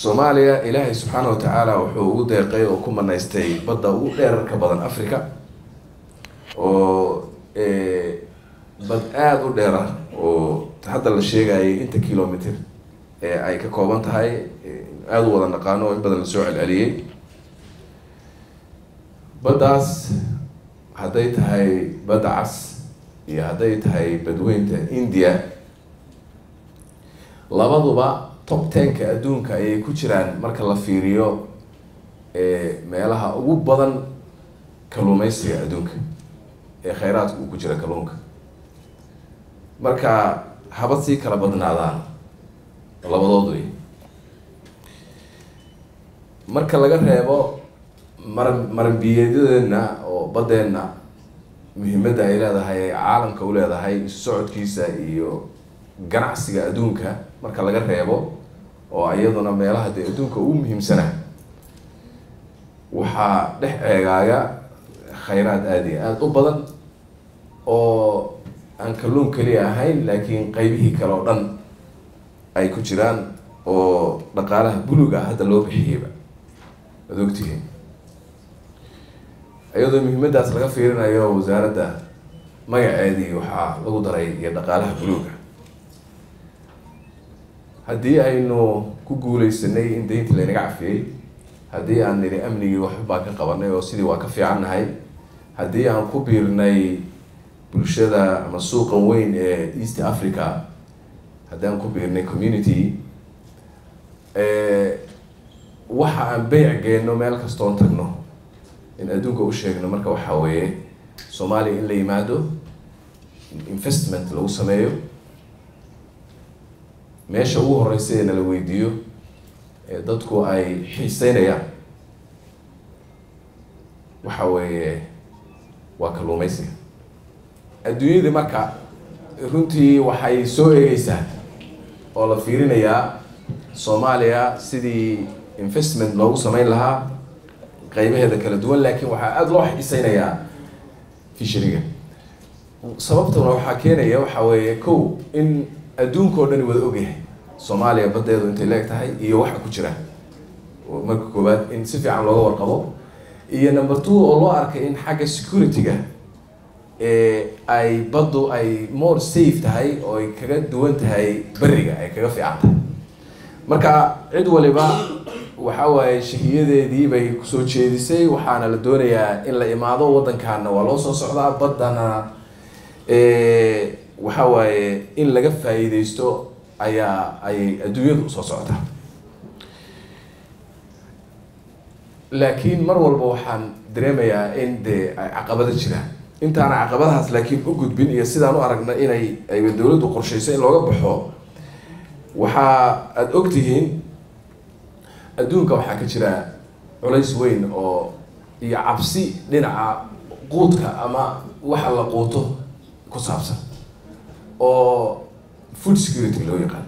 soomaaliya ilaahay subxaana wa tacaala wuxuu ugu deeqay oo ku manaystay badda ugu dheerarka badan africa oo bad aada u dheer ah oo hadda la sheegayay inta kilomitr ee ay ka kooban tahay aada u wada naqaano oo in badan la soo celceliyey baddaas hadday tahay badda cas iyo hadday tahay badweynta india labaduba top tenka adduunka ayay ku jiraan marka la fiiriyo meelaha ugu badan kalluumeysiga adduunka ee kheyraadka uu ku jira kalluunka marka habad sii kala badnaadaan labadood wey marka laga reebo maran maranbiyeedyadeena oo baddeenna muhiimadda ay leedahay ay caalamka u leedahay isu socodkiisa iyo ganacsiga adduunka marka laga reebo oo iyaduna meelaha dee adduunka ugu muhiimsana waxaa dhex eegaaga khayraad aada iyo aada u badan oo aan kalluun keliya ahayn laakiin qeybihii kale oo dhan ay ku jiraan oo dhaqaalaha buluga hadda loo bixiyeyba. Ad ogtihiin? Iyadoo muhiimaddaas laga fiirinayo wasaaradda magaceedii waxaa lagu daray iyo dhaqaalaha buluga haddii aynu ku guuleysanay in daynta laynaga cafiyey haddii aan nidhi amnigii waxbaa ka qabanay oo sidii waa ka fiican nahay haddii aan ku biirnay bulshada ama suuqan weyn ee east africa haddii aan ku biirnay community waxa aan beyc geenno meel kastoon tagno in adduunka u sheegno marka waxaa weeye soomaaliya in la yimaado investment lagu sameeyo meesha ugu horeysa ee nala weydiiyo ee dadku ay xiiseynayaan. Waxa weeye waa kalluumeysiga adduunyadii marka runtii waxay soo eegeysaa oo la fiirinayaa soomaaliya sidii investment loogu sameyn lahaa qeybaheeda kala duwan laakiin waxaa aada loo xiseynayaa fishariga sababtuna waxaa keenaya waxa weeye kow in adduunka o dhani wada ogyahay soomaaliya baddeedu intay leeg tahay iyo waxa ku jira. Marka koowaad in si fiican looga warqabo. Iyo number two oo loo arkay in xagga security-ga ay baddu ay more safe tahay oo ay kaga duwan tahay beriga ay kaga fiican tahay. Marka cid waliba waxa waaye shahiyadeedii bay ku soo jeedisay waxaana la doonayaa in la imaado waddankaana. Waa loo soo socdaa baddana waxa waaye in laga faa'iideysto ayaa ayay adduunyadu u soo socotaa laakiin mar walba waxaan dareemayaa in dee caqabado jiraan. Intaana caqabadahaas laakiin u gudbin iyo sidaan u aragna inay ay dowladdu qorshayso in looga baxo waxaa aada og tihiin adduunka waxaa ka jira culays weyn oo iyo cabsi dhinaca quudka ama waxa la quuto ku saabsan oo food security loo yaqaan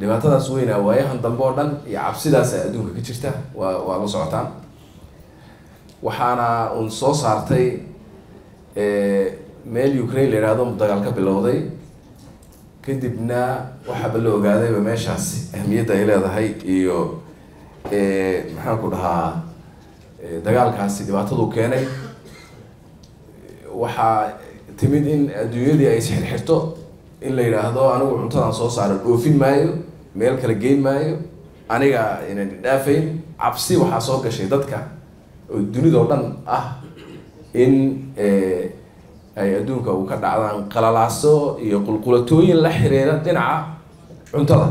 dhibaatadaas weynaa waayahan dambe oo dhan iyo cabsidaasa adduunka ka jirta waa waa la socotaan waxaana un soo saartay meel ukraine la yidhaahdo dagaal ka bilowday kadibna waxaaba la ogaadayba meeshaasi ahmiyadda ay leedahay iyo maxaan ku dhahaa dagaalkaasi dhibaatadu keenay waxaa timid in adduunyadii ay isxirxirto in la yidhaahdo anigu cuntadan soo saaran dhoofin maayo meel kala geyn maayo aniga inan dhaafayn cabsi waxaa soo gashay dadka. Oo dunida oo dhan ah in ay adduunka uu ka dhacdaan qalalaaso iyo qulqulatooyin la xiriira dhinaca cuntada.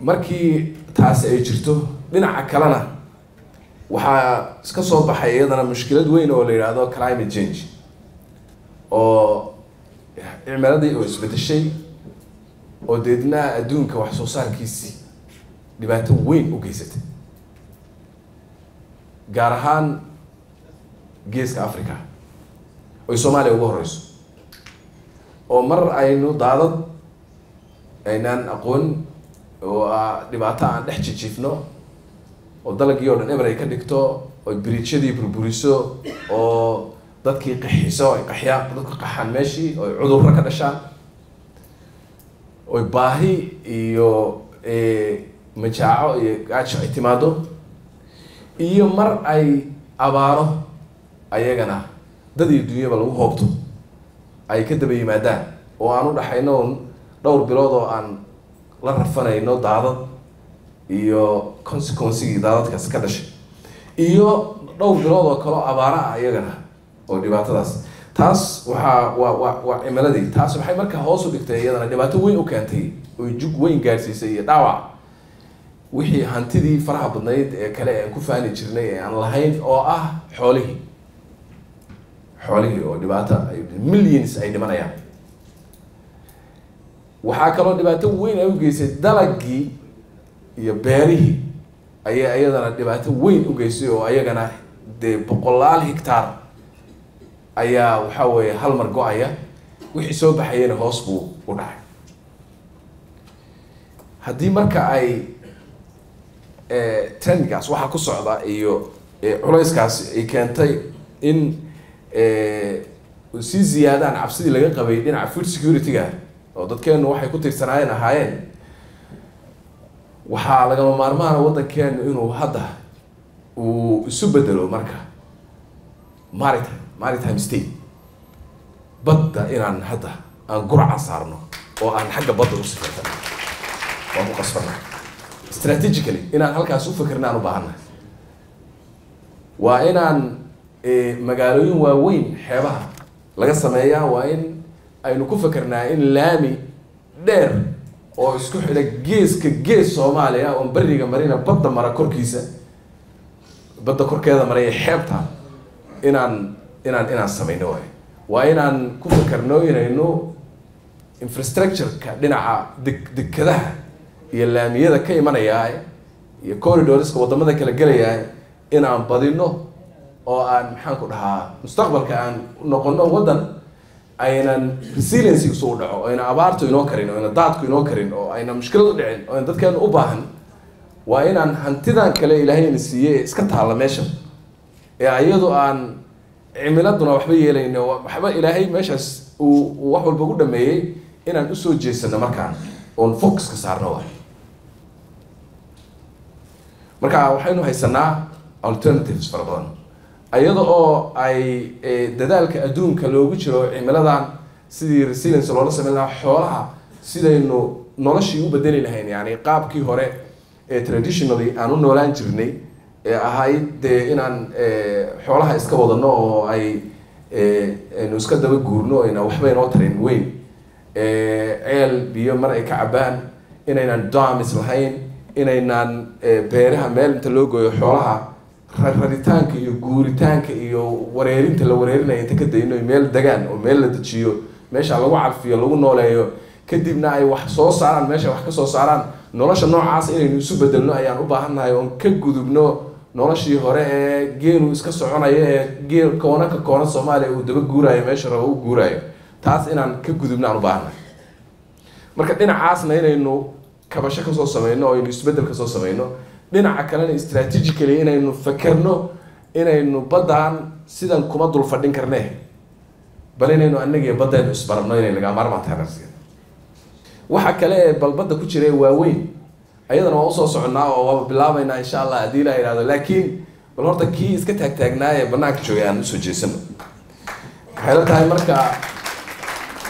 Markii taasi ay jirto dhinaca kalena waxaa iska soo baxay iyadana mushkilad weyn oo la yidhaahdo climate change oo cimiladii oo isbedeshay oo deedna adduunka wax soo saarkiisii dhibaato weyn u geysatay gaar ahaan geeska africa oy soomaaliya uga horeyso oo mar aynu daadad aynaan aqoon oo dhibaato aan dhex jijiifno oo dalagii oo dhan eber ay ka dhigto oo biriijyadii burburiso oo dadkii qaxiso ay qaxyaan dadka qaxaan meeshii oo cudurro ka dhashaan oy baahi iyo majaaco iyo gaajo ay timaado iyo mar ay abaaro ayagana dad iyo dunyaba lagu hoobto ay ka daba yimaadaan oo aan u dhaxayno dhowr bilood oo aan la rafanayno daadad iyo consequencigii daadadkaas ka dhashay iyo dhowr bilood oo kaleo abaara ah iyagana oo dhibaatadaas. Taas waxaa waa waa waa cimiladii taas waxay markaa hoos u dhigtay iyadana dhibaato weyn u keentay oo jug weyn gaadhsiisay iyo dhaawac. Wixii hantidii faraha badnayd ee kale aan ku faani jirnay ee aan lahayn oo ah xoolihii. Xoolihii oo dhibaato millions ay dhimanayaan. Waxaa kaloo dhibaato weyn ay u geysay dalagii iyo beerihii ayay iyadana dhibaato weyn u geysay oo ayagana dee boqolaal hectaar ayaa waxa weeye hal mar go'aya wixii soo baxayena hoos buu u dhacay. Haddii marka ay trendgaas waxaa ku socda iyo culayskaas ay keentay in sii ziyaadaan cabsidii laga qabay dhinaca food security-ga oo dadkeenu waxay ku tiirsanaayeen ahaayeen waxaa lagama maarmaana waddankeenu inuu hadda uu isu bedelo marka. Maritime maritime state. Badda inaan hadda aan guraca saarno oo aan xagga badda u sifartano waan ku qasbana strategically inaan halkaas u fikirna u baahannahay waa inaan magaalooyin waaweyn xeebaha laga sameeyaa waa in aynu ku fikirnaa in laami dheer oo isku xidha geeska gees soomaaliya oon beriga marina badda mara korkiisa. Badda korkeeda maraya xeebta inaan inaan inaan sameyno waay. Waa inaan ku fikirno inaynu infrastructure-ka dhinaca deg dekadaha iyo laamiyada ka imanayaa iyo corridorska waddamada kala gelayaa inaan badino oo aan maxaan ku dhahaa mustaqbalka aan noqono waddan aynan resiliency isu dhaco ayna abaartu inoo karin oo ayna daadku inoo karin oo ayna mushkilad u dhicin oo ayna dadkeenu u baahan waa inaan hantidan kale ilaahayna siiyey iska taalla meeshan. Ee ayadu aan cimiladuna waxba yeelayno waxba ilaahay meeshaas uu wax walba u dhameeyey inaan u soo jeesano markaan oon focuska saarno waay. Marka waxaynu haysanaa alternatives fara badan iyada oo ay dadaalka adduunka loogu jiro cimiladan sidii resilience loola sameyn lahaa xoolaha sidaynu noloshii u bedeli lahayn yani qaabkii hore ee traditionally aan u noolaan jirnay ee ahayd dee inaan xoolaha iska wadano oo ay aynu iska daba guurno ayna waxba inoo tarin weyn. Ceel biyo mar ay ka cabaan inaynan damis lahayn inaynaan beeraha meel inta loo gooyo xoolaha raritaanka iyo guuritaanka iyo wareerinta la wareerinaya inta ka dayno meel degaan oo meel la dejiyo meesha lagu calfiyo lagu nooleeyo kadibna ay wax soo saaraan meesha wax ka soo saaraan nolosha noocaas inaynu isu bedelno ayaan u baahannahay oon ka gudubno noloshii hore ee geelu iska soconayo ee geel koona ka koona soomaaliya uu daba guuraayo meesha raba u guuraayo taas inaan ka gudubno aan u baahannahay. Marka dhinacaasna inaynu kabasho ka soo sameyno oo aynu isbeddel ka soo sameyno dhinaca kalena strategically inaynu fakerno inaynu baddaan sidan kuma dul fadhin karne. Bal inaynu annagiyo baddaynu isbarabno inay lagaa maarmaan tahay waxa kale ee balbadda ku jira waaweyn ayadana waa u soo soconaa oo waaba bilaabeynaa insha allah haddii la yihahdo laakiin bal horta kii iska taagtaagnaa ee banaanka joogay aan u soo jeesano waxay la tahay marka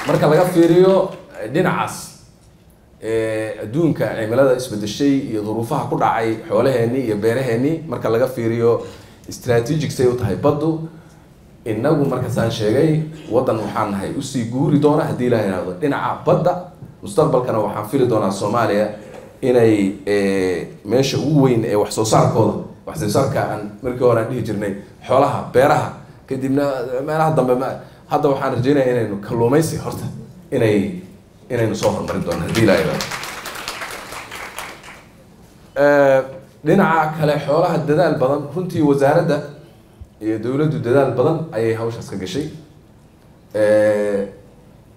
marka laga fiiriyo dhinacaas adduunka cimilada isbedeshay iyo duruufaha ku dhacay xoolaheenii iyo beeraheenii marka laga fiiriyo strategic say u tahay baddu inagu markaasaan sheegay waddan waxaan nahay u sii guuri doona haddii la yihahdo dhinaca badda. Mustaqbalkana waxaan fili doonaa soomaaliya inay meesha ugu weyn ee wax soo saarkooda wax soo saarka aan markii hore aan dhihi jirnay xoolaha beeraha kadibna meelaha dambe hadda waxaan rajeynaya inaynu kalluumaysi horta inay inaynu soo horumarin doono haddii la dhinaca kale xoolaha dadaal badan runtii wasaaradda iyo dowladdu dadaal badan ayay hawshaas ka gashay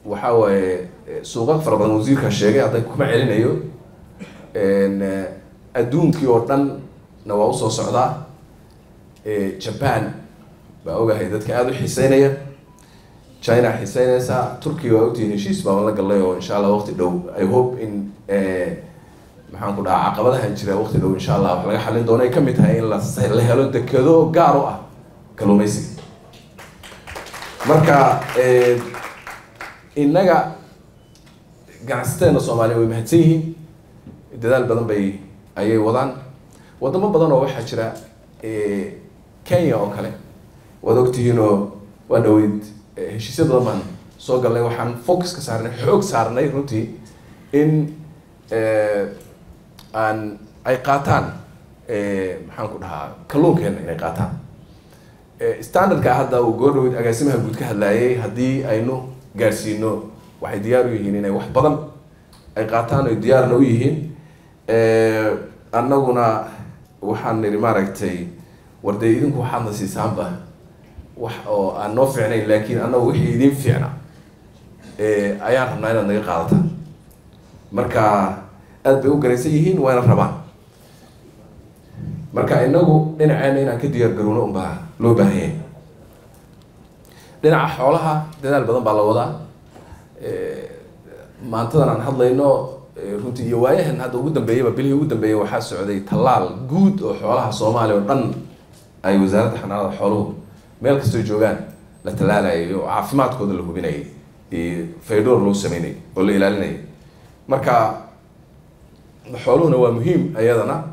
waxa waaye suuqa fara badan wasiirkaa sheegay hadda kuma celinayo adduunkii oo dhan na waa u soo socdaa japan. Baa ogahay dadka aada u xiiseynaya china xiiseynaysaa turkiga waa ogtihiin heshiis baan la galnay oo insha allah waqti dhow i hope in maxaan ku dhahaa caqabadahan jira waqti dhow insha allah wax laga xalin doono ay ka mid tahay in la la helo dekado gaar u ah kalluumeysiga marka innaga ganacsateena soomaaliya way mahadsan yihiin dadaal badan bay ayay wadaan. Wadamo badan oo waxaa jira kenya oo kale waad ogtihiin oo waa dhaweyd heshiisya badan baan soo galnay waxaan focus ka saarnay xoog saarnay runtii in aan ay qaataan maxaan ku dhahaa kalluunkeena inay qaataan. Standardka hadda uu goo agaasimaha guud ka hadlayay haddii aynu gaarsiino waxay diyaar u yihiin inay wax badan ay qaataan oy diyaarna u yihiin. Annaguna waxaan nidhi maaragtay war idinku waxaadna siisaanba wax oo aan noo fiicnayn laakiin annagu wixii idin fiicna ayaan rabnaa inaad naga qaadataan marka aada bay u garaysan yihiin wayna rabaan. Marka inagu dhinaceena inaan ka diyaar garowno unbaa loo baahan yahay. Dhinaca xoolaha dadaal badan baa la wadaa. Maantadan aan hadlayno runtii iyo waayahan hadda ugu dambeeyaba bilihii ugu dambeeyay waxaa socday tallaal guud oo xoolaha soomaaliya oo dhan ay wasaaradda xanaanada xooluhu meel kastoo joogaan la tallaalayay oo caafimaadkooda la hubinayay faydhoor loo sameynayay oo la ilaalinayay. Marka xooluhuna waa muhiim ayadana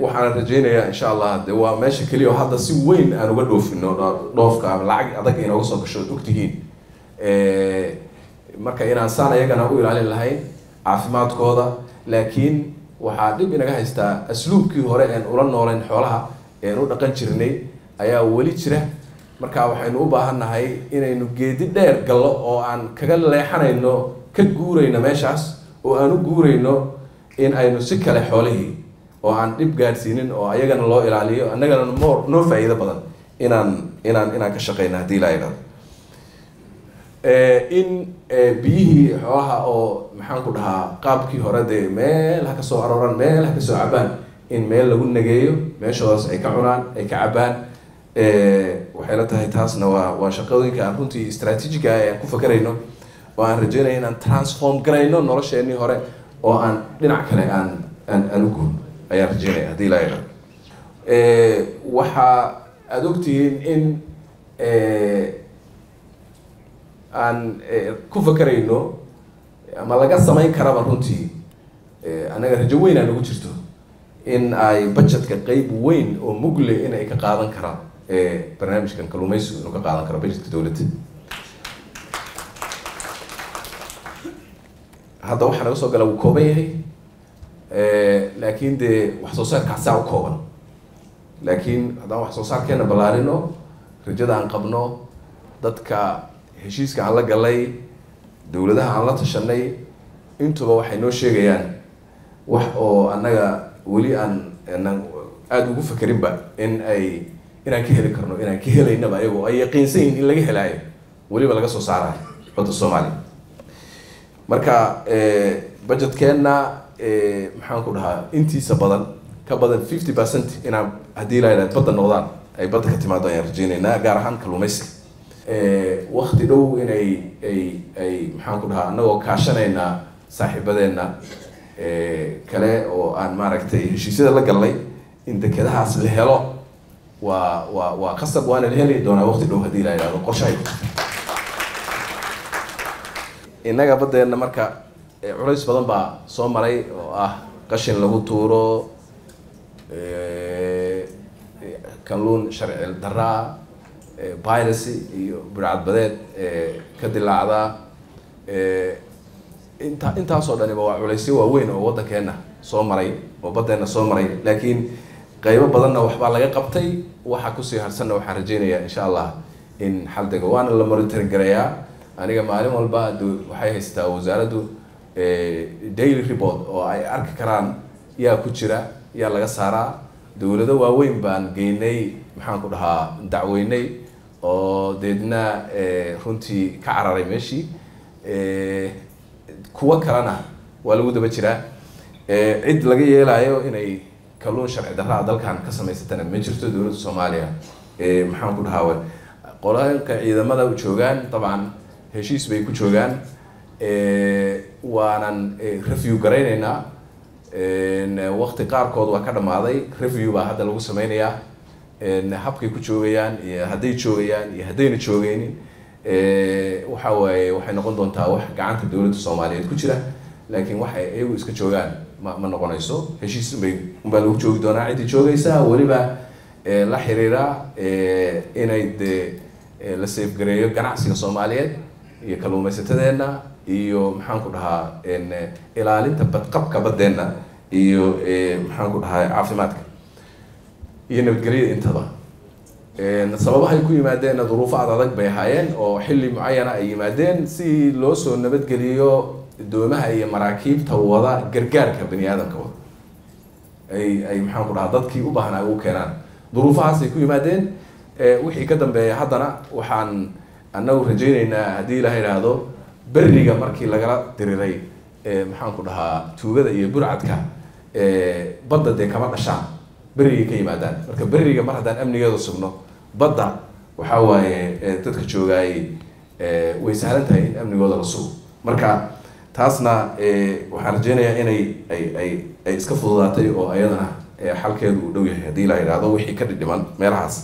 waxaana rajeynayaa insha allah de waa meesha keliya oo hadda si weyn aan uga dhoofino dhoofka ama lacag adag inooga soo gasho od ogtihiin marka inaan saan ayagana u ilaalin lahayn caafimaadkooda laakiin waxaa dhib inaga haystaa asluubkii hore een ula nooleyn xoolaha een u dhaqan jirnay ayaa weli jira. Marka waxaynu u baahannahay inaynu geedi dheer gallo oo aan kaga leexanayno ka guurayno meeshaas oo aan u guurayno in aynu si kale xoolihii oo aan dhib gaadhsiinin oo ayagana loo ilaaliyo annagana mo noo faa'iido badan inaan inaan inaan ka shaqeyna haddii laa idhahdo in biyihii xoolaha oo maxaan ku dhahaa qaabkii hore dee meel ha ka soo arooran meel ha ka soo cabaan in meel lagu nageeyo meeshoodaas ay ka cunaan ay ka cabaan waxay la tahay taasna waa waa shaqooyinka aan runtii istraatiijiga ah aan ku fakerayno oo aan rajeynaya inaan transform garayno nolosheenii hore oo aan dhinac kale aan aan aan u guurno. Ayaan rajeynaya haddii laa idhahdo waxaa aada ogtihiin in aan ku fakerayno ama laga samayn karaba runtii annaga rajo weyn aan jirto in ay budgetka qeyb weyn oo mugle in ay ka qaadan karaan barnaamijkan kalluumeysigu inuu ka qaadan karo budgetka dowladda. Hadda waxaa naga soo gala wuu kooban yahay laakiin dee wax soo saarkaasaa u kooban. Laakiin haddaan wax soo saarkeena ballaarino rajada aan qabno dadka heshiiska aan la galay dowladaha aan la tashanay intuba waxay noo sheegayaan wax oo annaga weli aan aanan aada ugu fakerinba in ay inaan ka heli karno inaan ka helaynaba ayagoo ay yaqiinsan yihiin in laga helaayo. Weliba laga soo saarayo badda soomaaliya. Marka budgetkeenna maxaan ku dhahaa intiisa badan ka badan fifty percent inaan haddii la yidhahdo badda noqdaan ay badda ka timaado ayaan rajeynaynaa gaar ahaan kalluumeysiga wakti dhow inay ay ay maxaan ku dhahaa annagoo kaashanaynaa saaxiibadeenna kale oo aan maaragtay heshiisyada la galnay in dekedahaas la helo waa waa waa qasab waana heli doonaa wakti dhow haddii la yidhahdo qorshahay innaga baddeenna marka culays badan baa soo maray oo ah qashin lagu tuuro kalluun sharci daraa piracy iyo burcadbadeed ka dilaacda inta intaasoo dhaniba waa culaysyo waaweyn oo waddankeena soo maray oo baddeenna soo maray laakiin qaybo badanna waxbaa laga qabtay. Waxa ku sii harsanna waxaan rajeynayaa insha allah in xal dego waana la monitoring garayaa. Aniga maalin walba waxay haystaa wasaaraddu daily report oo ay arki karaan yaa ku jira yaa laga saaraa. Dowlado waaweyn baan geynay maxaan ku dhahaa dacweynay oo deedna runtii ka cararay meeshii kuwo kalena waa lagu daba jiraa. Cid laga yeelayo inay kalluun sharci darraa dalkan ka samaysatana ma jirto dowladda soomaaliya maxaan ku dhahaa qolalka ciidamada joogaan dabcan heshiis bay ku joogaan waanan review garayneynaa waqti qaarkood waa ka dhamaaday review baa hadda lagu sameynayaa habkay ku joogayaan iyo hadday joogayaan iyo haddayna joogeynin waxa waaye waxay noqon doontaa wax gacanta dowladda soomaaliyeed ku jira laakiin waxay iyagu iska joogaan ma noqonayso. Heshiis unbay unbaa lagu joogi doonaa ciddii joogaysa weliba la xiriira inay dee la safegareeyo ganacsiga soomaaliyeed iyo kalluumaysatadeenna iyo maxaan ku dhahaa ilaalinta badqabka baddeenna iyo maxaan ku dhahaa caafimaadka iyo nabadgelyada intaba. Sababahay ku yimaadeenna duruufo ad adag bay ahaayeen oo xilli mucayana ay yimaadeen si loo soo nabadgeliyo doomaha iyo maraakiibta wada gargaarka bani aadamka wada. Ay ay maxaan ku dhahaa dadkii u baahnaa ugu keenaan. Duruufahaasay ku yimaadeen wixii ka dambeeya haddana waxaan annagu rajayneynaa haddii ilaha idhaahdo beriga markii lagala diriray maxaan ku dhahaa tuugada iyo burcadka badda dee kama dhashaan. Berigay ka yimaadaan. Marka beriga mar haddaan amnigeeda sugno badda waxaa waaye dadka joogaayay way sahlan tahay in amnigooda la sugo. Marka taasna waxaan rajeynayaa inay ay ay iska fududaatay oo ayadana xalkeedu uu dhow yahay. Haddii la idhaahdo wixii ka dhidhiman meelahaas